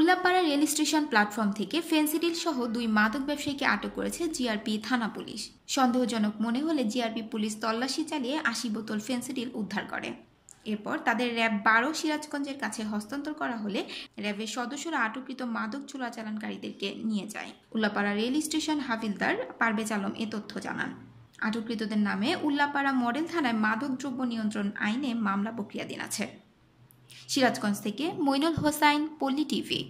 Ullapara rail station platform থেকে Phensedyl সহ দুই মাদক ব্যবসায়ীকে আটক করেছে জিআরপি থানা পুলিশ। সন্দেহজনক মনে হলে জিআরপি পুলিশ তল্লাশি চালিয়ে আশি বোতল ফেন্সিডিল উদ্ধার করে। এরপর তাদের র্যাব বারো সিরাজগঞ্জের কাছে হস্তান্তর করা হলে র্যাবের সদস্যরা আটককৃত মাদক চোরাচালানকারীদেরকে নিয়ে যায়। উল্লাপাড়া রেল স্টেশন হাফিলদার পারভেজ আলম এ তথ্য জানান। আটককৃতদের নামে উল্লাপাড়া মডেল থানায় মাদক দ্রব্য নিয়ন্ত্রণ আইনে মামলা প্রক্রিয়াধীন আছে। সিরাজগঞ্জ থেকে মইনুল হোসাইন পল্লী টিভি।